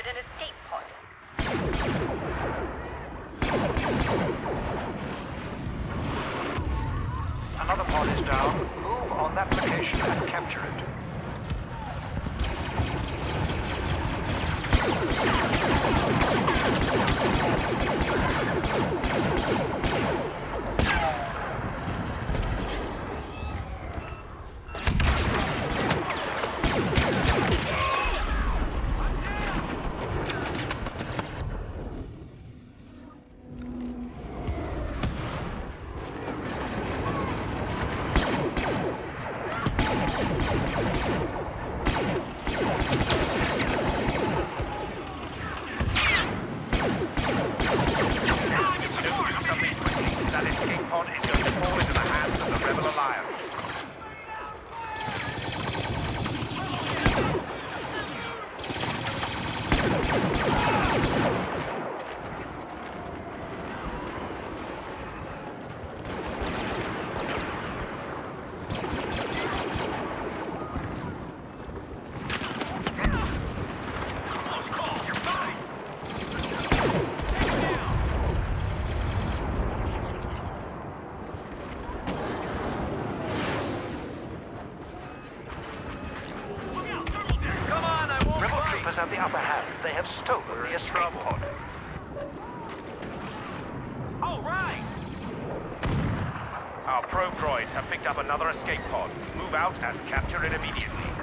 captured an escape pod. Another pod is down. Move on that location and capture it. Come on. Have the upper hand. They have stolen the escape pod. All right. Our probe droids have picked up another escape pod. Move out and capture it immediately.